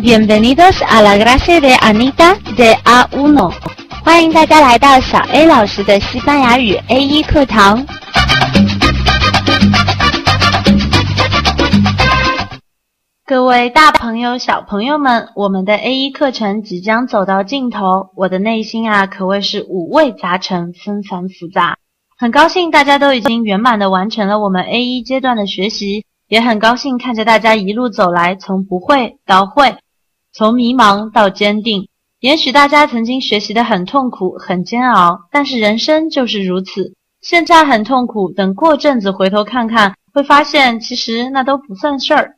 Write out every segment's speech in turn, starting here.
Bienvenidos a la clase de Anita de A1。欢迎大家来到小 A 老师的西班牙语 A1 课堂。各位大朋友、小朋友们，我们的 A1 课程即将走到尽头，我的内心啊可谓是五味杂陈、纷繁复杂。很高兴大家都已经圆满的完成了我们 A1 阶段的学习，也很高兴看着大家一路走来，从不会到会，从迷茫到坚定。也许大家曾经学习的很痛苦、很煎熬，但是人生就是如此。现在很痛苦，等过阵子回头看看，会发现其实那都不算事儿。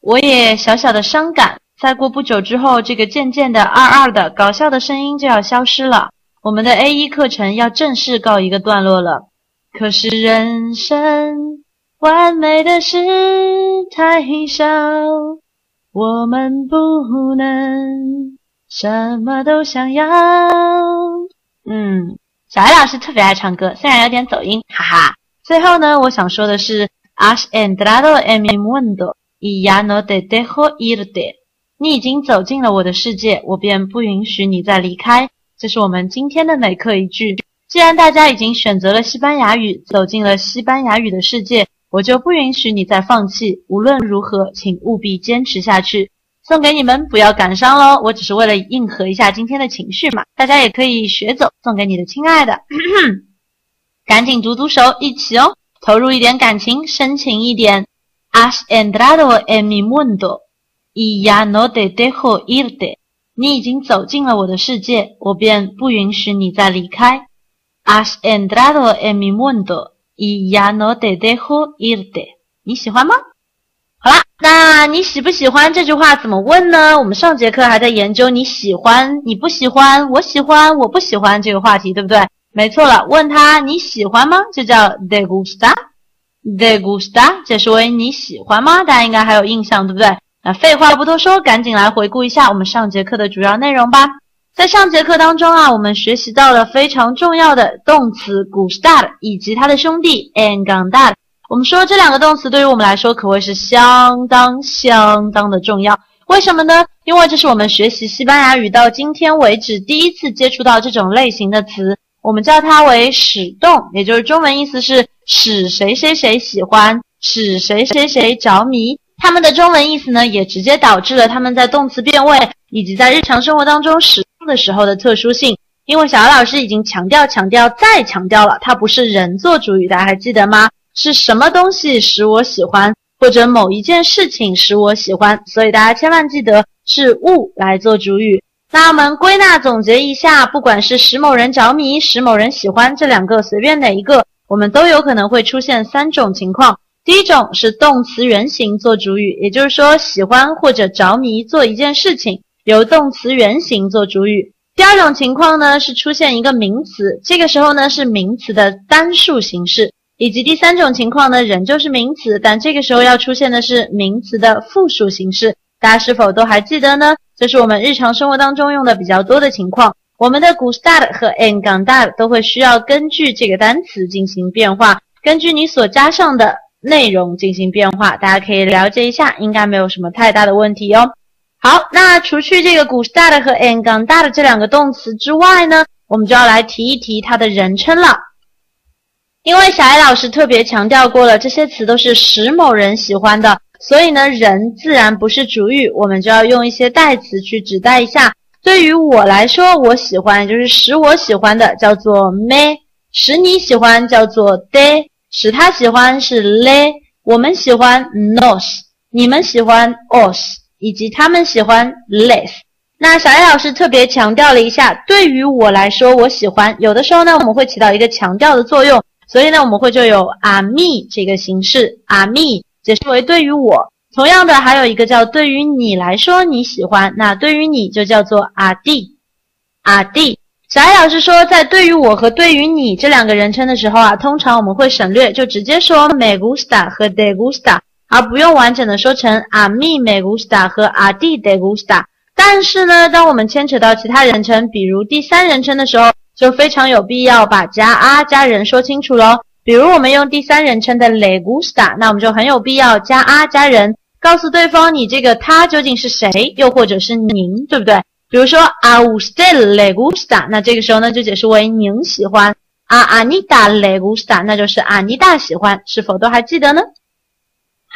我也小小的伤感，再过不久之后，这个渐渐的二二的搞笑的声音就要消失了。我们的 A 一课程要正式告一个段落了。可是人生完美的事太少，我们不能什么都想要。嗯，小艾老师特别爱唱歌，虽然有点走音，哈哈。最后呢，我想说的是，Has entrado en mi mundo。y ya no te dejo irte，你已经走进了我的世界，我便不允许你再离开。这是我们今天的每课一句。既然大家已经选择了西班牙语，走进了西班牙语的世界，我就不允许你再放弃。无论如何，请务必坚持下去。送给你们，不要感伤喽。我只是为了应和一下今天的情绪嘛。大家也可以学走，送给你的亲爱的。赶紧读读手，一起哦，投入一点感情，深情一点。Has entrado en mi mundo y ya no te dejo irte。你已经走进了我的世界，我便不允许你再离开。Has entrado en mi mundo y ya no te dejo irte。你喜欢吗？好啦，那你喜不喜欢这句话怎么问呢？我们上节课还在研究你喜欢、你不喜欢、我喜欢、我不喜欢这个话题，对不对？没错了，问他你喜欢吗？就叫 “de gusta”，“de gusta” 解释为你喜欢吗？大家应该还有印象，对不对？那废话不多说，赶紧来回顾一下我们上节课的主要内容吧。在上节课当中啊，我们学习到了非常重要的动词 gustar 以及它的兄弟 encantar。我们说这两个动词对于我们来说可谓是相当相当的重要。为什么呢？因为这是我们学习西班牙语到今天为止第一次接触到这种类型的词。我们叫它为使动，也就是中文意思是使谁谁谁喜欢，使谁谁谁着迷。它们的中文意思呢，也直接导致了它们在动词变位以及在日常生活当中使的时候的特殊性。因为小姚老师已经强调、强调再强调了，它不是人做主语，大家还记得吗？是什么东西使我喜欢，或者某一件事情使我喜欢，所以大家千万记得是物来做主语。那我们归纳总结一下，不管是使某人着迷、使某人喜欢这两个，随便哪一个，我们都有可能会出现三种情况。第一种是动词原形做主语，也就是说喜欢或者着迷做一件事情，由动词原形做主语。第二种情况呢是出现一个名词，这个时候呢是名词的单数形式，以及第三种情况呢仍旧是名词，但这个时候要出现的是名词的复数形式。大家是否都还记得呢？这是我们日常生活当中用的比较多的情况。我们的 gustar 和 encantar 都会需要根据这个单词进行变化，根据你所加上的内容进行变化。大家可以了解一下，应该没有什么太大的问题哦。好，那除去这个 gustar 和 encantar 这两个动词之外呢，我们就要来提一提它的人称了。因为小艾老师特别强调过了，这些词都是使某人喜欢的。所以呢，人自然不是主语，我们就要用一些代词去指代一下。对于我来说，我喜欢就是使我喜欢的，叫做 me；使你喜欢叫做 de；使他喜欢是 le；我们喜欢 nos；你们喜欢 os；以及他们喜欢 less，。那小艾老师特别强调了一下，对于我来说，我喜欢。有的时候呢，我们会起到一个强调的作用，所以呢，我们会就有 a me 这个形式，a me。解释为对于我，同样的还有一个叫对于你来说你喜欢，那对于你就叫做阿弟，阿弟。小艾老师说，在对于我和对于你这两个人称的时候啊，通常我们会省略，就直接说 me gusta 和 de gusta，而不用完整的说成 a mí me gusta 和 a ti de gusta。但是呢，当我们牵扯到其他人称，比如第三人称的时候，就非常有必要把加啊加人说清楚喽。比如我们用第三人称的 le gusta，那我们就很有必要加 a 加人。告诉对方你这个他究竟是谁，又或者是您，对不对？比如说 a usted le gusta，那这个时候呢就解释为您喜欢啊，Anita le gusta，那就是阿妮达喜欢，是否都还记得呢？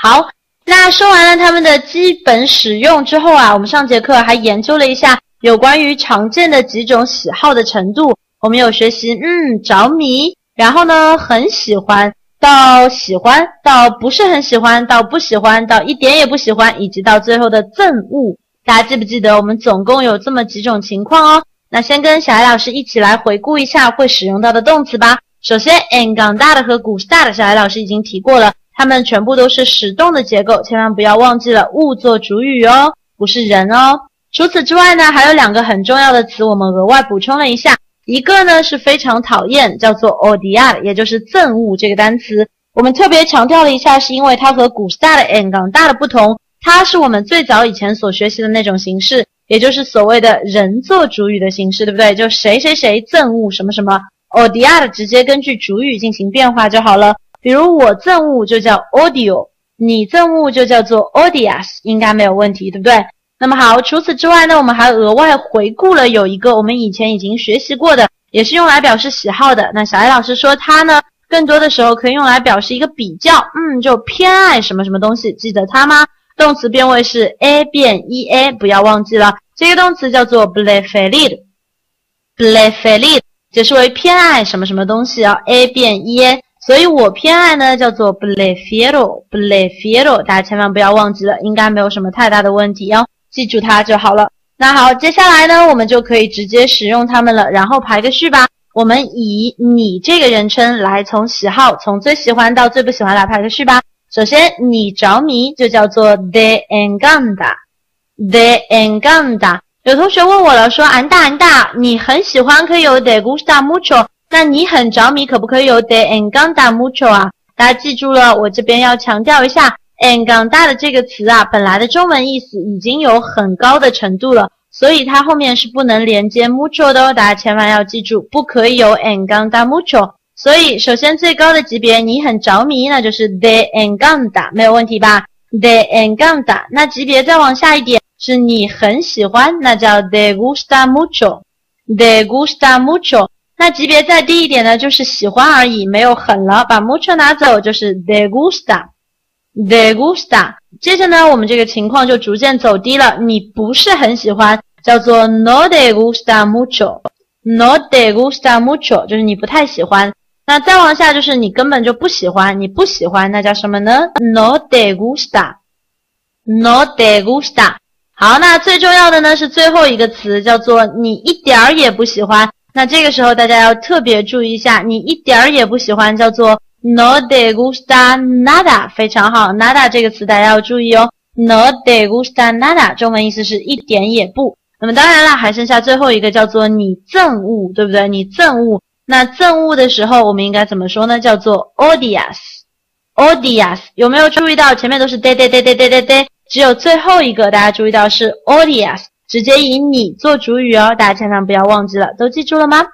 好，那说完了他们的基本使用之后啊，我们上节课还研究了一下有关于常见的几种喜好的程度。我们有学习，嗯，着迷，然后呢，很喜欢，到喜欢，到不是很喜欢，到不喜欢，到一点也不喜欢，以及到最后的憎恶。大家记不记得我们总共有这么几种情况哦？那先跟小艾老师一起来回顾一下会使用到的动词吧。首先，engandad 和 gustar，小艾老师已经提过了，它们全部都是使动的结构，千万不要忘记了物做主语哦，不是人哦。除此之外呢，还有两个很重要的词，我们额外补充了一下，一个呢是非常讨厌，叫做 odiar，也就是憎恶这个单词，我们特别强调了一下，是因为它和 gustar、engandad 的不同。它是我们最早以前所学习的那种形式，也就是所谓的人做主语的形式，对不对？就谁谁谁憎恶什么什么，odiar 直接根据主语进行变化就好了。比如我憎恶就叫 audio，你憎恶就叫做 odias，应该没有问题，对不对？那么好，除此之外呢，我们还额外回顾了有一个我们以前已经学习过的，也是用来表示喜好的。那小艾老师说它呢，更多的时候可以用来表示一个比较，嗯，就偏爱什么什么东西，记得它吗？动词变位是 a 变 e a，不要忘记了，这个动词叫做 preferir，preferir 解释为偏爱什么什么东西啊，a 变 e a，所以我偏爱呢叫做 prefiero，prefiero，大家千万不要忘记了，应该没有什么太大的问题哦，记住它就好了。那好，接下来呢，我们就可以直接使用它们了，然后排个序吧。我们以你这个人称来从喜好，从最喜欢到最不喜欢来排个序吧。首先，你着迷就叫做 de enganda，de enganda。有同学问我了，说安大安大，你很喜欢可以有 de gusta mucho，那你很着迷可不可以有 de enganda mucho 啊？大家记住了，我这边要强调一下，enganda 的这个词啊，本来的中文意思已经有很高的程度了，所以它后面是不能连接 mucho 的哦，大家千万要记住，不可以有 enganda mucho。所以，首先最高的级别，你很着迷，那就是 de enganda，没有问题吧？de enganda。那级别再往下一点，是你很喜欢，那叫 de gusta mucho，de gusta mucho。那级别再低一点呢，就是喜欢而已，没有很了，把 mucho 拿走，就是 de gusta，de gusta。接着呢，我们这个情况就逐渐走低了，你不是很喜欢，叫做 no de gusta mucho，no de gusta mucho，就是你不太喜欢。那再往下就是你根本就不喜欢，你不喜欢，那叫什么呢？No de gusta，no de gusta。好，那最重要的呢是最后一个词，叫做你一点儿也不喜欢。那这个时候大家要特别注意一下，你一点儿也不喜欢，叫做 no de gusta nada。非常好，nada 这个词大家要注意哦，no de gusta nada，中文意思是一点也不。那么当然了，还剩下最后一个叫做你憎恶，对不对？你憎恶。那憎恶的时候，我们应该怎么说呢？叫做 odious，odious。有没有注意到前面都是 de de de de de de de，只有最后一个大家注意到是 odious，直接以你做主语哦，大家千万不要忘记了，都记住了吗？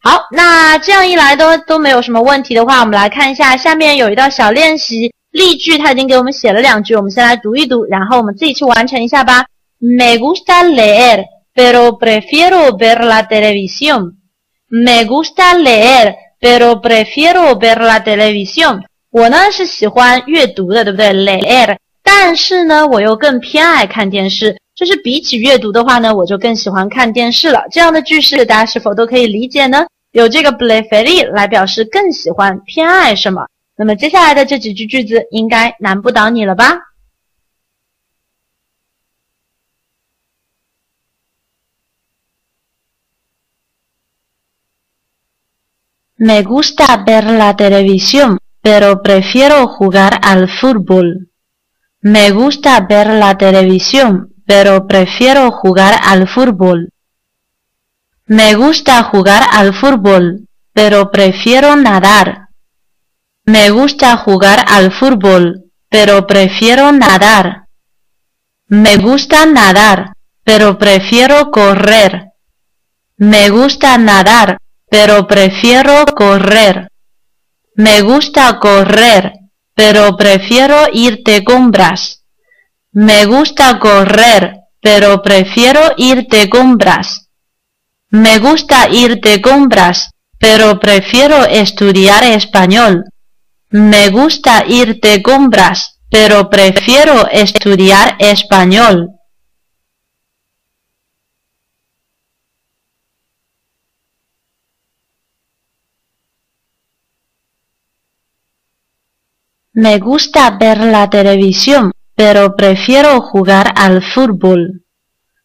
好，那这样一来都都没有什么问题的话，我们来看一下下面有一道小练习例句，他已经给我们写了两句，我们先来读一读，然后我们自己去完成一下吧。Me gusta leer, pero prefiero ver la televisión. Me gusta leer, pero prefiero ver la televisión。我呢是喜欢阅读的，对不对？leer，但是呢，我又更偏爱看电视。就是比起阅读的话呢，我就更喜欢看电视了。这样的句式，大家是否都可以理解呢？有这个 prefer 来表示更喜欢、偏爱什么。那么接下来的这几句句子，应该难不倒你了吧？Me gusta ver la televisión, pero prefiero jugar al fútbol. Me gusta ver la televisión, pero prefiero jugar al fútbol. Me gusta jugar al fútbol, pero prefiero nadar. Me gusta jugar al fútbol, pero prefiero nadar. Me gusta nadar, pero prefiero correr. Me gusta nadar, pero prefiero correr. Me gusta correr, pero prefiero ir de compras. Me gusta correr, pero prefiero ir de compras. Me gusta ir de compras, pero prefiero estudiar español. Me gusta ir de compras, pero prefiero estudiar español. Me gusta ver la televisión, pero prefiero jugar al fútbol.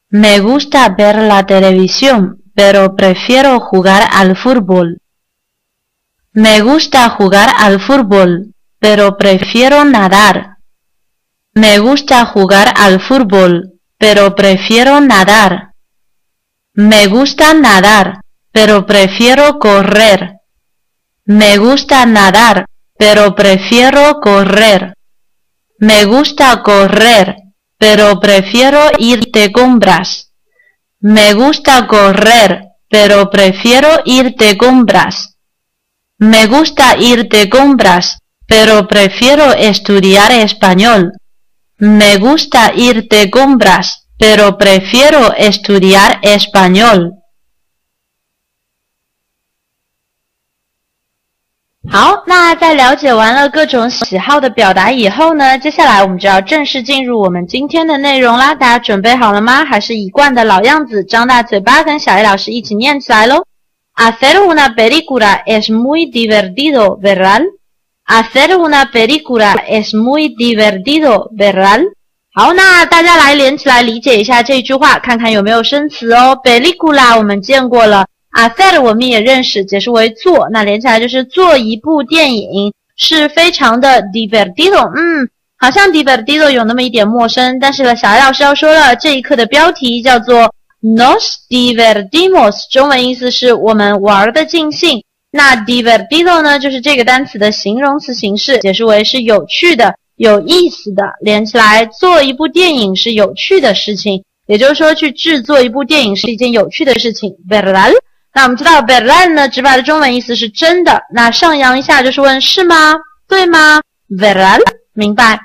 Me gusta ver la televisión, pero prefiero jugar al fútbol. Me gusta jugar al fútbol, pero prefiero nadar. Me gusta jugar al fútbol, pero prefiero nadar. Me gusta nadar, pero prefiero correr. Me gusta nadar, pero prefiero correr. Me gusta correr, pero prefiero ir de compras. Me gusta correr, pero prefiero ir de compras. Me gusta ir de compras, pero prefiero estudiar español. Me gusta ir de compras, pero prefiero estudiar español. 好，那在了解完了各种喜好的表达以后呢，接下来我们就要正式进入我们今天的内容啦。大家准备好了吗？还是一贯的老样子，张大嘴巴跟小叶老师一起念起来喽！Hacer una película es muy divertido, ¿verdad? Hacer una película es muy divertido, ¿verdad? 好，那大家来连起来理解一下这句话，看看有没有生词哦。Película 我们见过了。啊，said 我们也认识，解释为做，那连起来就是做一部电影，是非常的 divertido。嗯，好像 divertido 有那么一点陌生，但是呢，小艾老师要说了，这一课的标题叫做 nos divertimos，中文意思是我们玩的尽兴。那 divertido 呢，就是这个单词的形容词形式，解释为是有趣的、有意思的。连起来，做一部电影是有趣的事情，也就是说，去制作一部电影是一件有趣的事情。verdad。那我们知道 b e r l a n 呢，直白的中文意思是真的。那上扬一下就是问是吗？对吗 v e r l a n 明白。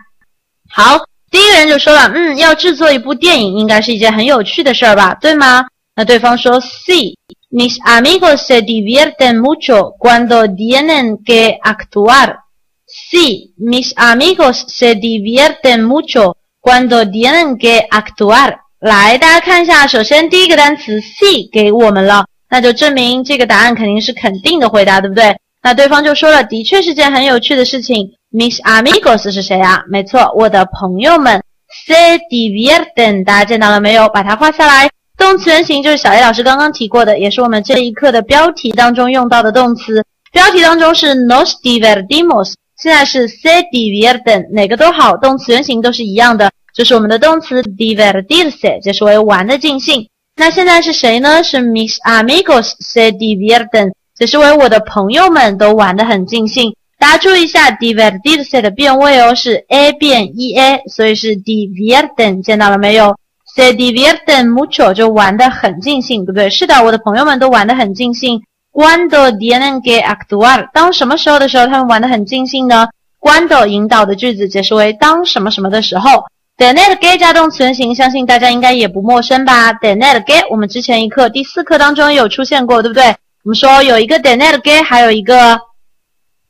好，第一个人就说了，嗯，要制作一部电影应该是一件很有趣的事儿吧？对吗？那对方说，Sí，mis amigos se divierten mucho cuando tienen que actuar。Sí，mis amigos se divierten mucho cuando tienen que actuar。来，大家看一下，首先第一个单词 see 给我们了。那就证明这个答案肯定是肯定的回答，对不对？那对方就说了，的确是件很有趣的事情。Miss amigos 是谁啊？没错，我的朋友们。Se divierten，大家见到了没有？把它画下来。动词原形就是小叶老师刚刚提过的，也是我们这一课的标题当中用到的动词。标题当中是 nos divertimos，现在是 se divierten，哪个都好，动词原形都是一样的，就是我们的动词 divertirse，解释为玩的尽兴。那现在是谁呢？是 Mis amigos se divierten，解释为我的朋友们都玩得很尽兴。大家注意一下，divertirse 的变位哦，是 a 变 e a，所以是 divierten，见到了没有？se divierten mucho 就玩得很尽兴，对不对？是的，我的朋友们都玩得很尽兴。Cuando tienen que actuar，当什么时候的时候他们玩得很尽兴呢？Cuando 引导的句子解释为当什么什么的时候。Tener que 加动词原形，相信大家应该也不陌生吧？tener que 我们之前一课第四课当中有出现过，对不对？我们说有一个 tener que，还有一个，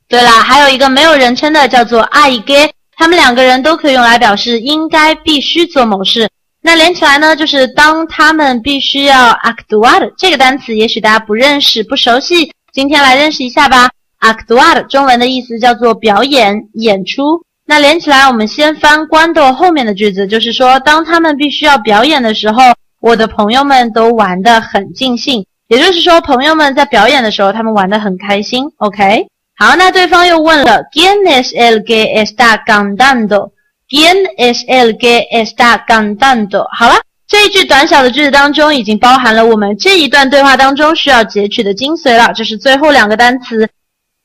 对啦，还有一个没有人称的叫做 hay que，他们两个人都可以用来表示应该必须做某事。那连起来呢，就是当他们必须要 actuar 这个单词，也许大家不认识、不熟悉，今天来认识一下吧。actuar 中文的意思叫做表演、演出。那连起来，我们先翻关豆后面的句子，就是说，当他们必须要表演的时候，我的朋友们都玩得很尽兴。也就是说，朋友们在表演的时候，他们玩得很开心。OK，好，那对方又问了，¿Quién es el que está cantando？¿Quién es el que está cantando？好了，这一句短小的句子当中，已经包含了我们这一段对话当中需要截取的精髓了。这是最后两个单词。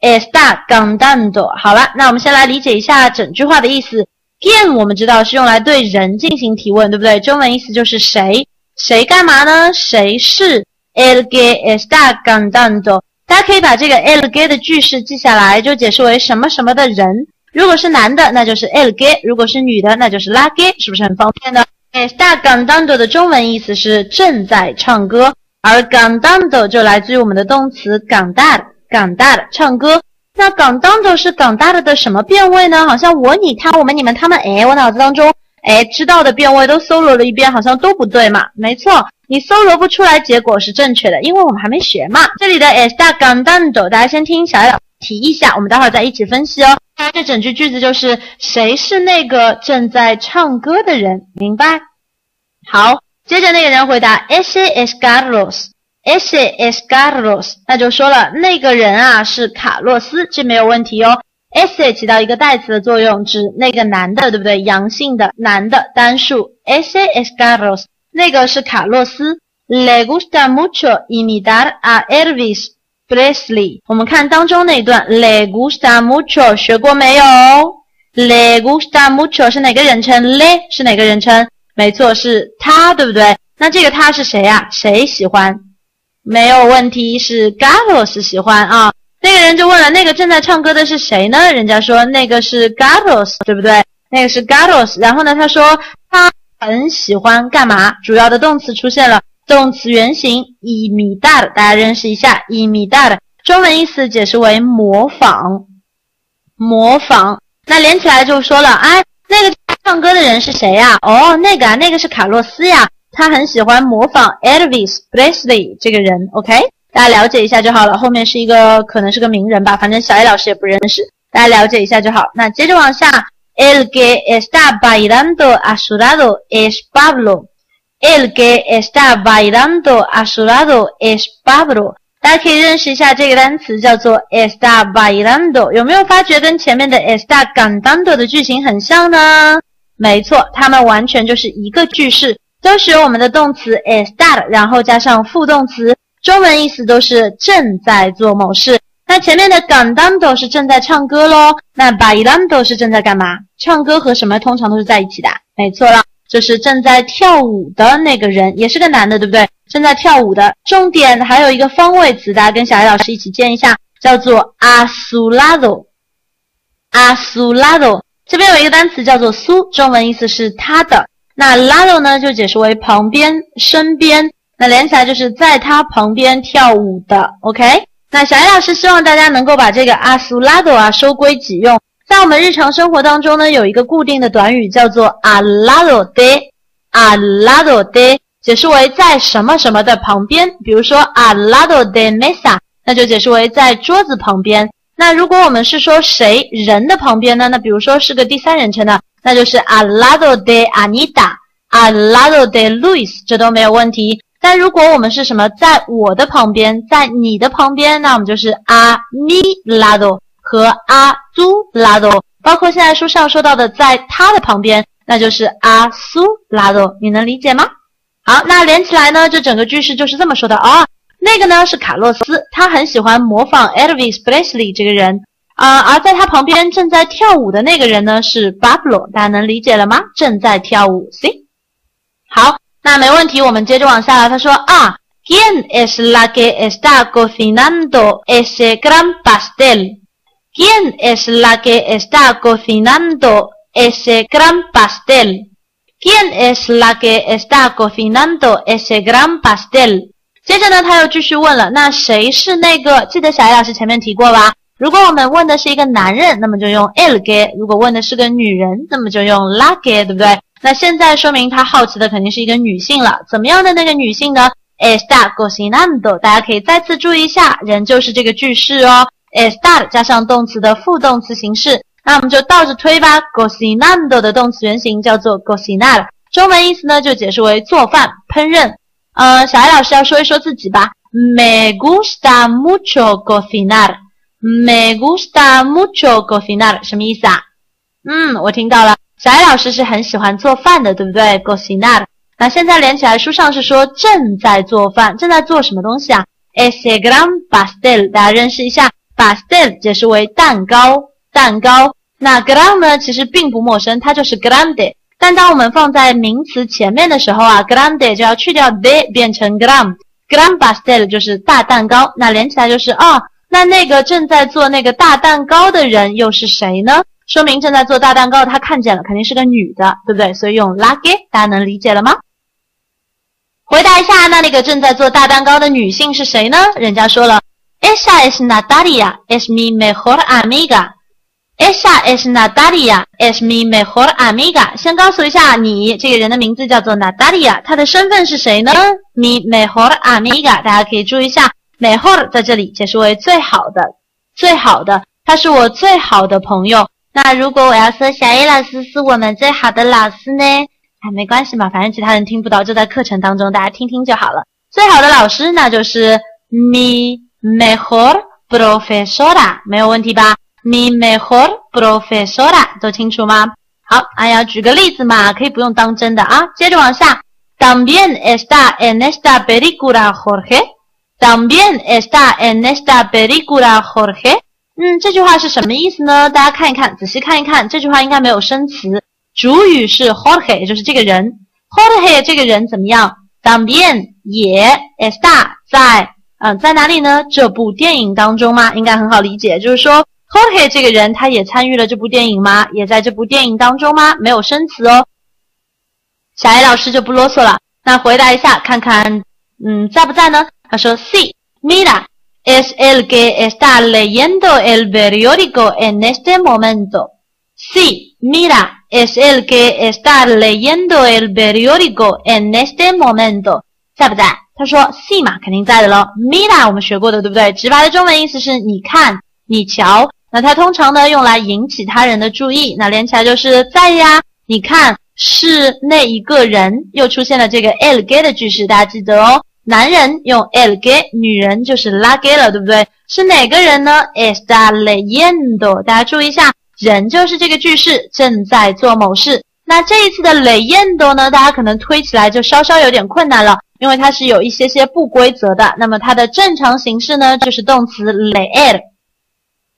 Está cantando。好了，那我们先来理解一下整句话的意思。Quién 我们知道是用来对人进行提问，对不对？中文意思就是谁，谁干嘛呢？谁是 el que está cantando？大家可以把这个 el que 的句式记下来，就解释为什么什么的人。如果是男的，那就是 el que；如果是女的，那就是 la que，是不是很方便呢？Está cantando 的中文意思是正在唱歌，而 cantando 就来自于我们的动词港大的唱歌。那 cantando 是港大的的什么变位呢？好像我、你、他、我们、你们、他们，哎，我脑子当中。哎，知道的变位都搜罗了一遍，好像都不对嘛。没错，你搜罗不出来，结果是正确的，因为我们还没学嘛。这里的 está cantando，大家先听小雅提一下，我们待会儿再一起分析哦。这整句句子就是谁是那个正在唱歌的人，明白？好，接着那个人回答，ese es ese es Carlos，那就说了那个人啊是卡洛斯，这没有问题哦。ese 起到一个代词的作用，指那个男的，对不对？阳性的男的单数，ese es Carlos，那个是卡洛斯。Le gusta mucho imitar a Elvis Presley。我们看当中那一段，Le gusta mucho 学过没有？Le gusta mucho 是哪个人称？Le 是哪个人称？没错，是他，对不对？那这个他是谁呀、谁喜欢？没有问题，是 Carlos 喜欢啊。那个人就问了：“那个正在唱歌的是谁呢？”人家说：“那个是 Gatos，对不对？那个是 Gatos。”然后呢，他说他很喜欢干嘛？主要的动词出现了，动词原形 i m i t a 大家认识一下 i m i t a 中文意思解释为模仿，模仿。那连起来就说了：“哎，那个唱歌的人是谁呀？哦，那个啊，那个是卡洛斯呀，他很喜欢模仿 Elvis Presley 这个人。”OK。大家了解一下就好了，后面是一个可能是个名人吧，反正小 A 老师也不认识，大家了解一下就好。那接着往下，El que está bailando a su lado es Pablo。El que está bailando a su lado es Pablo。大家可以认识一下这个单词叫做 está bailando，有没有发觉跟前面的 está cantando 的句型很像呢？没错，它们完全就是一个句式，都是由我们的动词 estar，然后加上副动词。中文意思都是正在做某事。那前面的 cantando 是正在唱歌喽，那 bailando 是正在干嘛？唱歌和什么通常都是在一起的？没错了，就是正在跳舞的那个人，也是个男的，对不对？正在跳舞的。重点还有一个方位词，大家跟小艾老师一起见一下，叫做 a s u l a d o a s u l a d o 这边有一个单词叫做苏，中文意思是他的。那 lado 呢，就解释为旁边、身边。那连起来就是在他旁边跳舞的，OK？那小艾老师希望大家能够把这个阿苏拉多啊收归己用。在我们日常生活当中呢，有一个固定的短语叫做阿拉多的，阿拉多的，解释为在什么什么的旁边。比如说阿拉多的 mesa，那就解释为在桌子旁边。那如果我们是说谁人的旁边呢？那比如说是个第三人称的，那就是阿拉多的 Anita，阿拉多的 Louis，这都没有问题。但如果我们是什么，在我的旁边，在你的旁边，那我们就是阿米拉多和阿苏拉多。包括现在书上说到的，在他的旁边，那就是阿苏拉多。你能理解吗？好，那连起来呢，这整个句式就是这么说的啊。那个呢是卡洛斯，他很喜欢模仿 Elvis Presley 这个人啊，而在他旁边正在跳舞的那个人呢是巴布罗。大家能理解了吗？正在跳舞，C。好。那没问题，我们接着往下来。他说啊，¿Quién es la que está cocinando ese gran pastel? ¿Quién es la que está cocinando ese gran pastel? ¿Quién es la que está cocinando ese gran pastel? 接着呢，他又继续问了，那谁是那个？记得小艾老师前面提过吧？如果我们问的是一个男人，那么就用 lge；如果问的是个女人，那么就用 la que，对不对？那现在说明他好奇的肯定是一个女性了，怎么样的那个女性呢？Está cocinando，大家可以再次注意一下，人就是这个句式哦。Está 加上动词的副动词形式，那我们就倒着推吧。Cocinando 的动词原形叫做 cocinar，中文意思呢就解释为做饭、烹饪。呃，小艾老师要说一说自己吧。Me gusta mucho cocinar。Me gusta mucho cocinar，什么意思啊？嗯，我听到了。小艾老师是很喜欢做饭的，对不对？cocinar。那现在连起来，书上是说正在做饭，正在做什么东西啊？ese gran pastel，大家认识一下，pastel 解释为蛋糕，蛋糕。那 gran 呢，其实并不陌生，它就是 grande。但当我们放在名词前面的时候啊，grande 就要去掉 de，变成 gran。gran pastel 就是大蛋糕。那连起来就是哦，那那个正在做那个大蛋糕的人又是谁呢？说明正在做大蛋糕，他看见了，肯定是个女的，对不对？所以用 la ge，大家能理解了吗？回答一下，那那个正在做大蛋糕的女性是谁呢？人家说了，esa es Natalia, es mi mejor amiga。Esa es Natalia, es mi mejor amiga。先告诉一下你，这个人的名字叫做 Natalia，她的身份是谁呢？mi mejor amiga。大家可以注意一下，mejor 在这里解释为最好的，最好的。他是我最好的朋友。那如果我要说小 A 老师是我们最好的老师呢？哎，没关系嘛，反正其他人听不到，就在课程当中，大家听听就好了。最好的老师那就是 mi mejor profesora，没有问题吧？mi mejor profesora，都清楚吗？好，哎呀，举个例子嘛，可以不用当真的啊。接着往下，también está en esta película Jorge，también está en esta película Jorge。嗯，这句话是什么意思呢？大家看一看，仔细看一看，这句话应该没有生词，主语是 Jorge，也就是这个人。Jorge 这个人怎么样？También 也 está 在，嗯，在哪里呢？这部电影当中吗？应该很好理解，就是说 Jorge 这个人他也参与了这部电影吗？也在这部电影当中吗？没有生词哦。小 A 老师就不啰嗦了，那回答一下，看看，嗯，在不在呢？他说 Sí，mira。es el que está leyendo el periódico en este momento. Sí, mira, es el que está leyendo el periódico en este momento. 在不在？他说 “see” 嘛，肯定在的喽。Mira 我们学过的，对不对？直白的中文意思是你看、你瞧。那它通常呢用来引起他人的注意。那连起来就是在呀。你看，是那一个人。又出现了这个 el que 的句式，大家记得哦。男人用 el que，女人就是 la que 了，对不对？是哪个人呢？está leyendo，大家注意一下，人就是这个句式，正在做某事。那这一次的 leyendo 呢，大家可能推起来就稍稍有点困难了，因为它是有一些些不规则的。那么它的正常形式呢，就是动词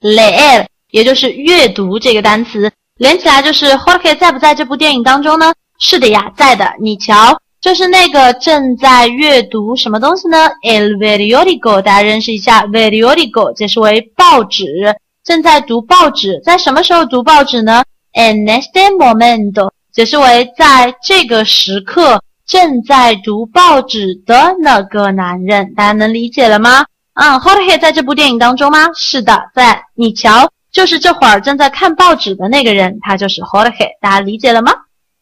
Le，也就是阅读这个单词，连起来就是 Jorge 在不在这部电影当中呢？是的呀，在的。你瞧。就是那个正在阅读什么东西呢？El periódico，大家认识一下，periódico 解释为报纸，正在读报纸，在什么时候读报纸呢？En este momento，解释为在这个时刻正在读报纸的那个男人，大家能理解了吗？嗯，Jorge 在这部电影当中吗？是的，在。你瞧，就是这会儿正在看报纸的那个人，他就是 Jorge，大家理解了吗？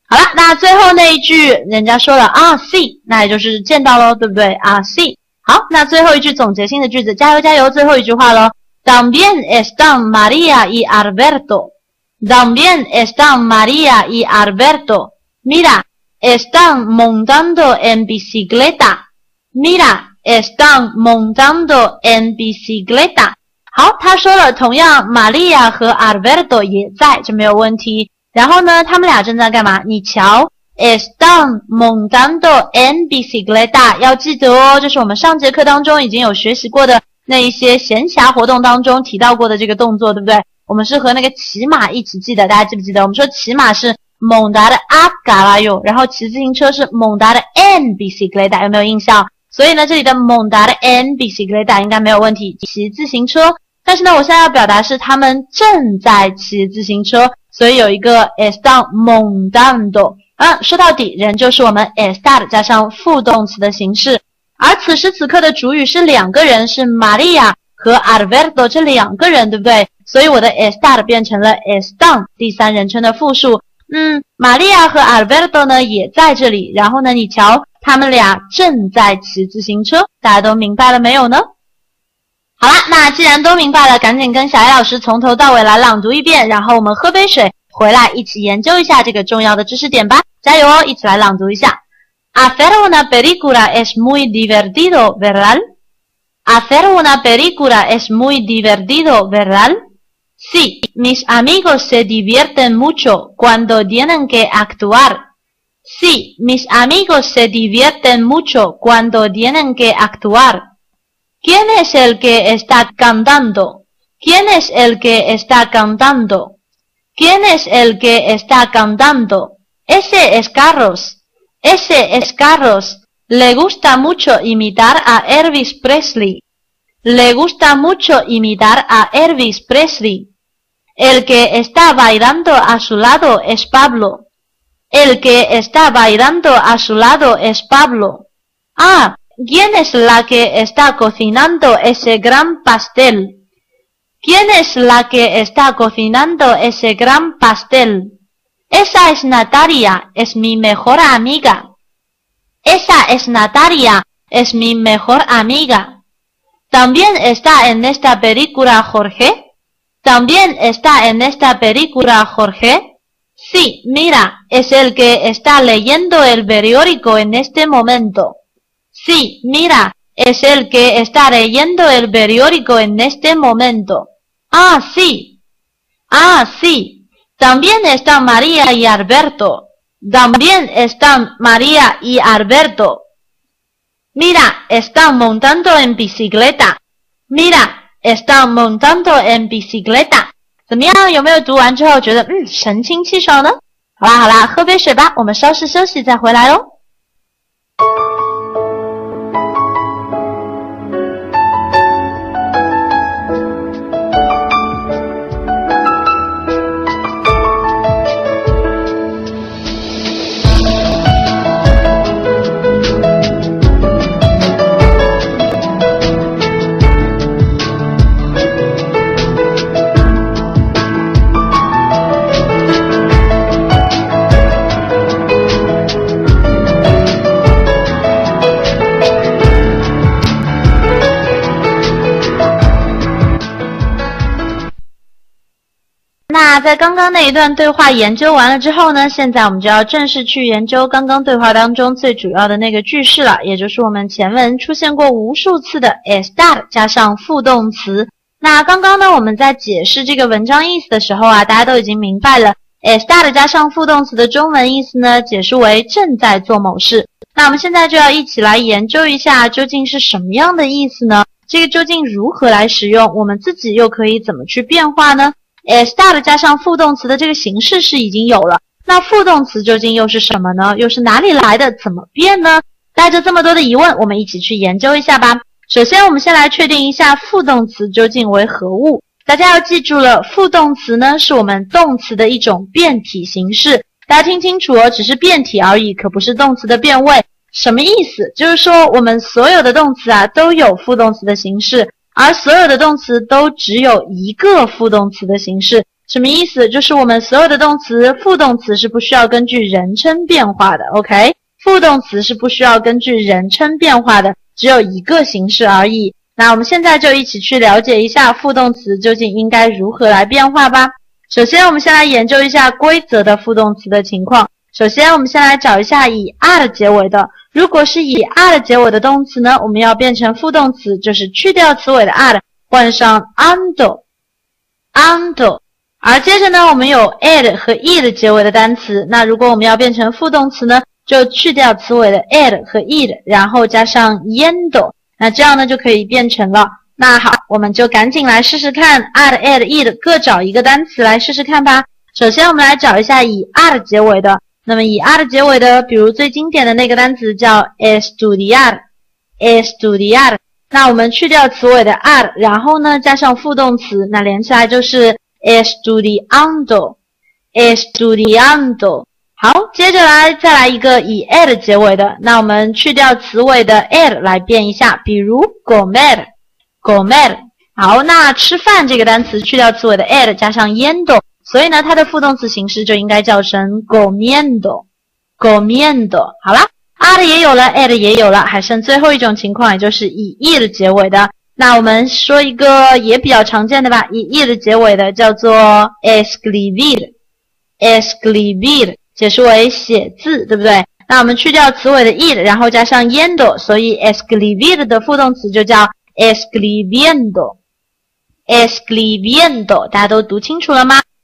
好了，那最后那一句，人家说了啊，see，那也就是见到喽，对不对啊？see，好，那最后一句总结性的句子，加油加油，最后一句话喽。También están María y Alberto. También están María y Alberto. Mira, están montando en bicicleta. Mira, están montando en bicicleta. 好，他说了，同样，玛利亚和 Alberto 也在，这没有问题。然后呢，他们俩正在干嘛？你瞧，están montando en bicicleta。要记得哦，这是我们上节课当中已经有学习过的那一些闲暇活动当中提到过的这个动作，对不对？我们是和那个骑马一起记的，大家记不记得？我们说骑马是 montar a caballo，然后骑自行车是 montar en bicicleta，有没有印象？所以呢，这里的蒙达的 N bicicleta 应该没有问题，骑自行车。但是呢，我现在要表达是他们正在骑自行车。所以有一个 están montando，嗯，说到底，人就是我们 estar 加上副动词的形式。而此时此刻的主语是两个人，是 Maria 和 Alberto 这两个人，对不对？所以我的 estar 变成了 están 第三人称的复数。嗯，Maria 和 Alberto 呢也在这里。然后呢，你瞧，他们俩正在骑自行车。大家都明白了没有呢？好啦，那既然都明白了，赶紧跟小艾老师从头到尾来朗读一遍，然后我们喝杯水，回来一起研究一下这个重要的知识点吧。加油哦，一起来朗读一下。Hacer una película es muy divertido, ¿verdad? Hacer una película es muy divertido, ¿verdad? Sí, mis amigos se divierten mucho cuando tienen que actuar. Sí, mis amigos se divierten mucho cuando tienen que actuar. ¿Quién es el que está cantando? ¿Quién es el que está cantando? ¿Quién es el que está cantando? Ese es Carlos. Ese es Carlos. Le gusta mucho imitar a Elvis Presley. Le gusta mucho imitar a Elvis Presley. El que está bailando a su lado es Pablo. El que está bailando a su lado es Pablo. Ah, ¿quién es la que está cocinando ese gran pastel? ¿Quién es la que está cocinando ese gran pastel? Esa es Natalia, es mi mejor amiga. Esa es Natalia, es mi mejor amiga. ¿También está en esta película Jorge? ¿También está en esta película Jorge? Sí, mira, es el que está leyendo el periódico en este momento. Sí, mira, es el que está leyendo el periódico en este momento. Ah, sí. Ah, sí. También están María y Alberto. También están María y Alberto. Mira, están montando en bicicleta. Mira, están montando en bicicleta。怎么样？有没有读完之后觉得嗯神清气爽呢？好啦好啦，喝杯水吧，我们稍事休息再回来哦。在刚刚那一段对话研究完了之后呢，现在我们就要正式去研究刚刚对话当中最主要的那个句式了，也就是我们前文出现过无数次的 estar 加上副动词。那刚刚呢，我们在解释这个文章意思的时候啊，大家都已经明白了 estar 加上副动词的中文意思呢，解释为正在做某事。那我们现在就要一起来研究一下究竟是什么样的意思呢？这个究竟如何来使用？我们自己又可以怎么去变化呢？estar 加上副动词的这个形式是已经有了，那副动词究竟又是什么呢？又是哪里来的？怎么变呢？带着这么多的疑问，我们一起去研究一下吧。首先，我们先来确定一下副动词究竟为何物。大家要记住了，副动词呢是我们动词的一种变体形式。大家听清楚哦，只是变体而已，可不是动词的变位。什么意思？就是说我们所有的动词啊都有副动词的形式。而所有的动词都只有一个副动词的形式，什么意思？就是我们所有的动词副动词是不需要根据人称变化的。OK，副动词是不需要根据人称变化的，只有一个形式而已。那我们现在就一起去了解一下副动词究竟应该如何来变化吧。首先，我们先来研究一下规则的副动词的情况。首先，我们先来找一下以 r 结尾的。如果是以 r 结尾的动词呢，我们要变成副动词，就是去掉词尾的 r，换上 ando，ando。而接着呢，我们有 ed 和 ed 结尾的单词，那如果我们要变成副动词呢，就去掉词尾的 ed 和 ed，然后加上 yendo，那这样呢就可以变成了。那好，我们就赶紧来试试看，add、ed、ed 各找一个单词来试试看吧。首先我们来找一下以 r 结尾的。那么以 r 结尾的，比如最经典的那个单词叫 estudiar，estudiar。那我们去掉词尾的 r，然后呢加上副动词，那连起来就是 estudiando，estudiando。好，接着来再来一个以 ed 结尾的，那我们去掉词尾的 ed 来变一下，比如 comer，comer。好，那吃饭这个单词去掉词尾的 ed，加上 yendo。所以呢，它的副动词形式就应该叫成 comiendo，comiendo。好了，r 也有了，ed 也有了，还剩最后一种情况，也就是以 e 的结尾的。那我们说一个也比较常见的吧，以 e 的结尾的叫做 escribir，escribir，解释为写字，对不对？那我们去掉词尾的 e，然后加上 endo，所以 escribir 的副动词就叫 escribiendo，escribiendo。大家都读清楚了吗？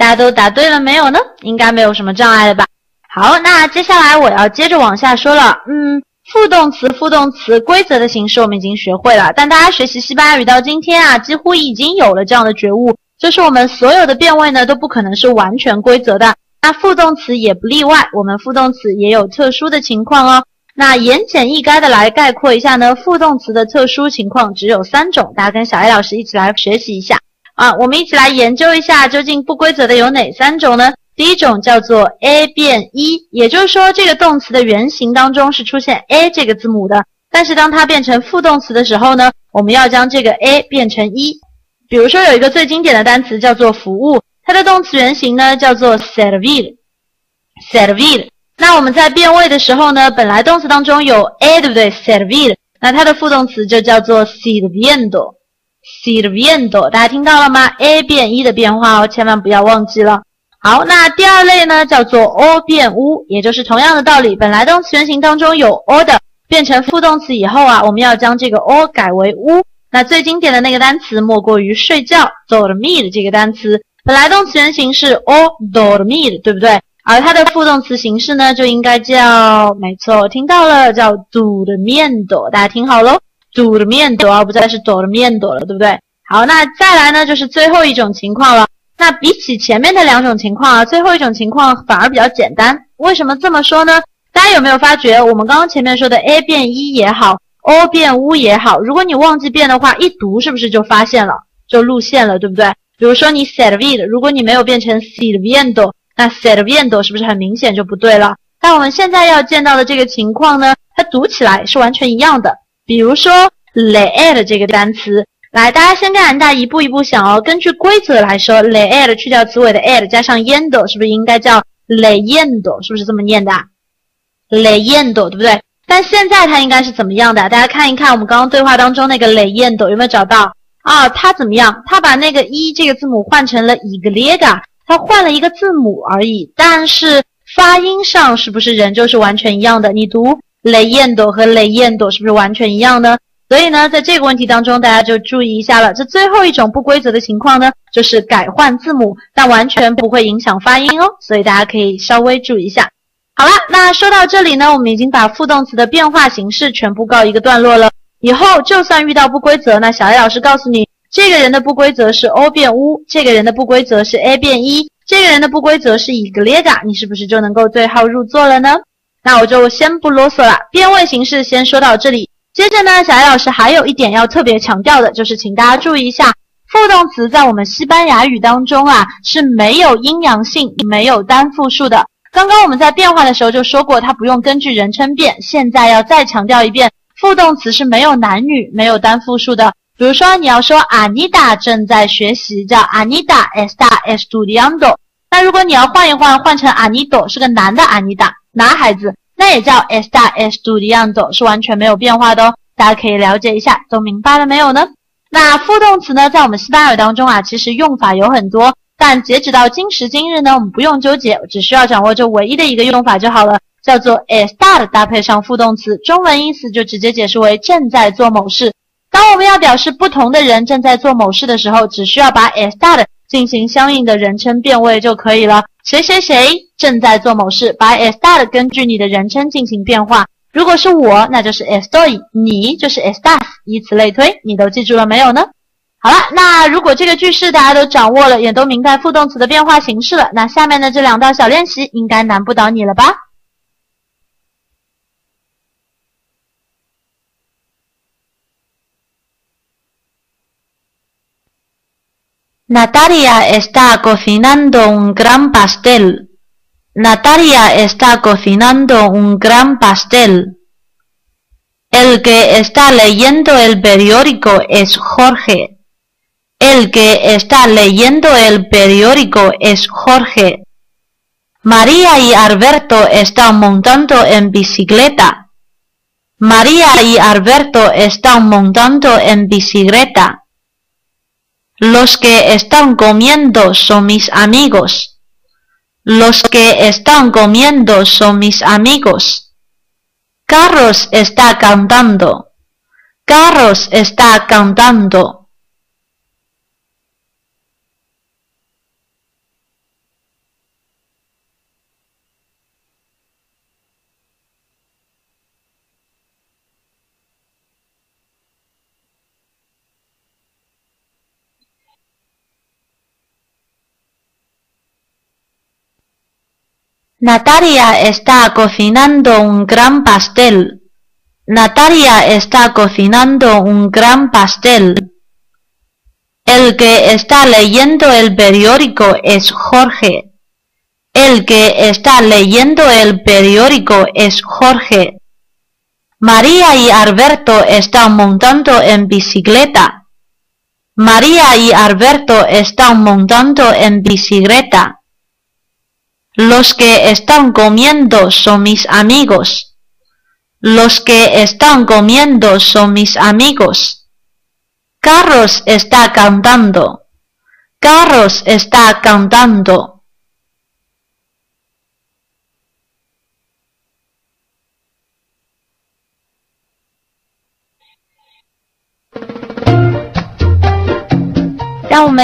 大家都答对了没有呢？应该没有什么障碍了吧？好，那接下来我要接着往下说了。嗯，副动词、副动词规则的形式我们已经学会了，但大家学习西班牙语到今天啊，几乎已经有了这样的觉悟，就是我们所有的变位呢都不可能是完全规则的，那副动词也不例外，我们副动词也有特殊的情况哦。那言简意赅的来概括一下呢，副动词的特殊情况只有三种，大家跟小 A 老师一起来学习一下。啊，我们一起来研究一下，究竟不规则的有哪三种呢？第一种叫做 a 变一，也就是说这个动词的原型当中是出现 a 这个字母的，但是当它变成副动词的时候呢，我们要将这个 a 变成一。比如说有一个最经典的单词叫做服务，它的动词原型呢叫做 servir，servir。那我们在变位的时候呢，本来动词当中有 a，对不对？servir，那它的副动词就叫做 sirviendo。sirviendo，大家听到了吗？a 变一的变化哦，千万不要忘记了。好，那第二类呢，叫做 o 变 u，也就是同样的道理。本来动词原形当中有 o 的，变成副动词以后啊，我们要将这个 o 改为 u。那最经典的那个单词莫过于睡觉，dormir 这个单词，本来动词原形是 o dormir，对不对？而它的副动词形式呢，就应该叫，没错，听到了，叫 durmiendo。大家听好喽。煮的面朵，而不再是抖的面朵了，对不对？好，那再来呢，就是最后一种情况了。那比起前面的两种情况啊，最后一种情况反而比较简单。为什么这么说呢？大家有没有发觉，我们刚刚前面说的 a 变一也好，o 变 u 也好，如果你忘记变的话，一读是不是就发现了，就露馅了，对不对？比如说你 servir，如果你没有变成 sirviendo，那 sirviendo 是不是很明显就不对了？但我们现在要见到的这个情况呢，它读起来是完全一样的。比如说 leer 这个单词，来，大家先跟俺大一步一步想哦。根据规则来说，leer 去掉词尾的 ed，加上 yendo，是不是应该叫 leyendo？是不是这么念的？leyendo 对不对？但现在它应该是怎么样的？大家看一看我们刚刚对话当中那个 leyendo 有没有找到啊？它怎么样？它把那个一这个字母换成了 iglega，它换了一个字母而已，但是发音上是不是仍旧是完全一样的？你读。雷燕朵和雷燕朵是不是完全一样呢？所以呢，在这个问题当中，大家就注意一下了。这最后一种不规则的情况呢，就是改换字母，但完全不会影响发音哦。所以大家可以稍微注意一下。好了，那说到这里呢，我们已经把副动词的变化形式全部告一个段落了。以后就算遇到不规则，那小 A 老师告诉你，这个人的不规则是 o 变 u，这个人的不规则是 a 变一，这个人的不规则是 i g l e g a 你是不是就能够对号入座了呢？那我就先不啰嗦了，变位形式先说到这里。接着呢，小艾老师还有一点要特别强调的，就是请大家注意一下，副动词在我们西班牙语当中啊是没有阴阳性、没有单复数的。刚刚我们在变化的时候就说过，它不用根据人称变。现在要再强调一遍，副动词是没有男女、没有单复数的。比如说，你要说 Anita 正在学习，叫 Anita está estudiando。那如果你要换一换，换成 Anito 是个男的 Anita。男孩子，那也叫 está estudiando，是完全没有变化的哦。大家可以了解一下，都明白了没有呢？那副动词呢，在我们西班牙语当中啊，其实用法有很多，但截止到今时今日呢，我们不用纠结，只需要掌握这唯一的一个用法就好了，叫做 estar 搭配上副动词，中文意思就直接解释为正在做某事。当我们要表示不同的人正在做某事的时候，只需要把 estar 进行相应的人称变位就可以了。谁谁谁正在做某事，把 estar 根据你的人称进行变化。如果是我，那就是 estoy；你就是 estás，以此类推。你都记住了没有呢？好了，那如果这个句式大家都掌握了，也都明白副动词的变化形式了，那下面的这两道小练习应该难不倒你了吧？Natalia está cocinando un gran pastel. Natalia está cocinando un gran pastel. El que está leyendo el periódico es Jorge. El que está leyendo el periódico es Jorge. María y Alberto están montando en bicicleta. María y Alberto están montando en bicicleta. Los que están comiendo son mis amigos. Los que están comiendo son mis amigos. Carlos está cantando. Carlos está cantando. Natalia está cocinando un gran pastel. Natalia está cocinando un gran pastel. El que está leyendo el periódico es Jorge. El que está leyendo el periódico es Jorge. María y Alberto están montando en bicicleta. María y Alberto están montando en bicicleta. Los que están comiendo son mis amigos. Los que están comiendo son mis amigos. Carlos está cantando. Carlos está cantando. ¡Vamos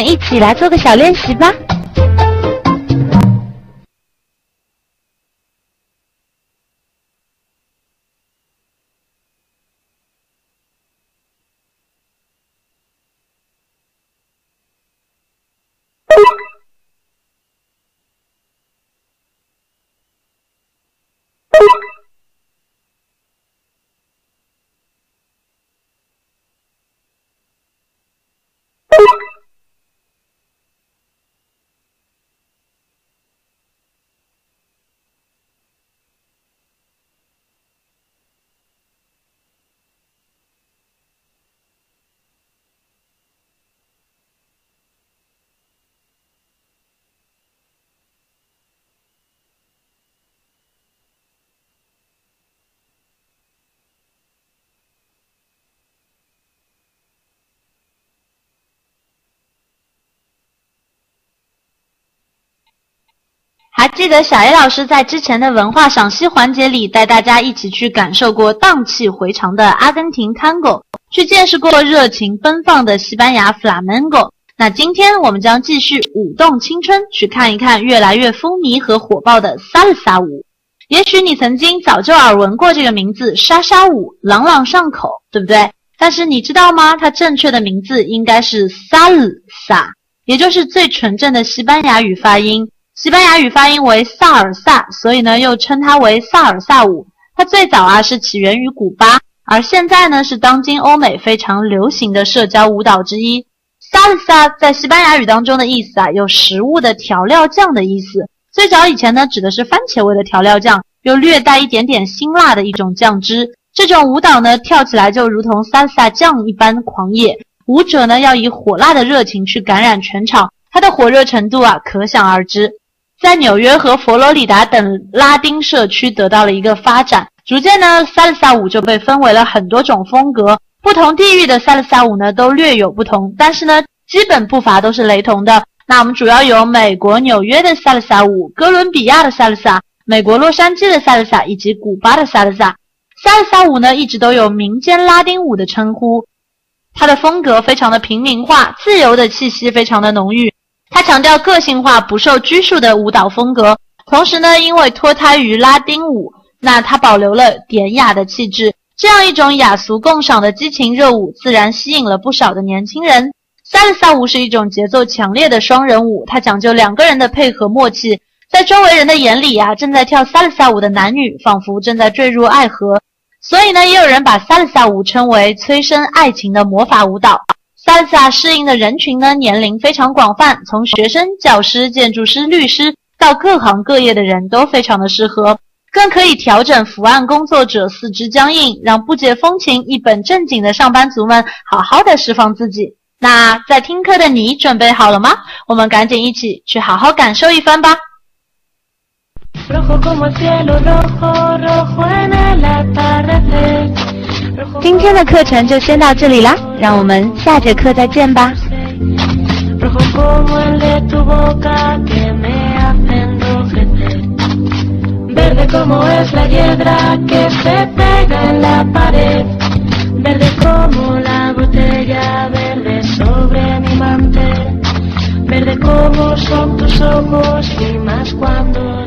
还记得小 A 老师在之前的文化赏析环节里，带大家一起去感受过荡气回肠的阿根廷 Tango，去见识过热情奔放的西班牙 Flamenco。那今天我们将继续舞动青春，去看一看越来越风靡和火爆的 Salsa 舞。也许你曾经早就耳闻过这个名字，莎莎舞，朗朗上口，对不对？但是你知道吗？它正确的名字应该是 Salsa，也就是最纯正的西班牙语发音。西班牙语发音为萨尔萨，所以呢又称它为萨尔萨舞。它最早啊是起源于古巴，而现在呢是当今欧美非常流行的社交舞蹈之一。萨尔萨在西班牙语当中的意思啊有食物的调料酱的意思。最早以前呢指的是番茄味的调料酱，又略带一点点辛辣的一种酱汁。这种舞蹈呢跳起来就如同萨尔萨酱一般狂野，舞者呢要以火辣的热情去感染全场，它的火热程度啊可想而知。在纽约和佛罗里达等拉丁社区得到了一个发展，逐渐呢，萨 s 萨舞就被分为了很多种风格。不同地域的萨 s 萨舞呢都略有不同，但是呢，基本步伐都是雷同的。那我们主要有美国纽约的萨 s 萨舞、哥伦比亚的萨 s 萨、美国洛杉矶的萨 s 萨以及古巴的萨 s 萨。萨 s 萨舞呢一直都有民间拉丁舞的称呼，它的风格非常的平民化，自由的气息非常的浓郁。他强调个性化、不受拘束的舞蹈风格，同时呢，因为脱胎于拉丁舞，那它保留了典雅的气质。这样一种雅俗共赏的激情热舞，自然吸引了不少的年轻人。萨尔萨舞是一种节奏强烈的双人舞，它讲究两个人的配合默契。在周围人的眼里啊，正在跳萨尔萨舞的男女，仿佛正在坠入爱河。所以呢，也有人把萨尔萨舞称为催生爱情的魔法舞蹈。Salsa 适应的人群呢，年龄非常广泛，从学生、教师、建筑师、律师到各行各业的人都非常的适合，更可以调整伏案工作者四肢僵硬，让不解风情、一本正经的上班族们好好的释放自己。那在听课的你准备好了吗？我们赶紧一起去好好感受一番吧。今天的课程就先到这里啦，让我们下节课再见吧。Verde como es la hiedra que se pega en la pared, verde como la botella verde sobre mi mantel, verde como son tus ojos y más cuando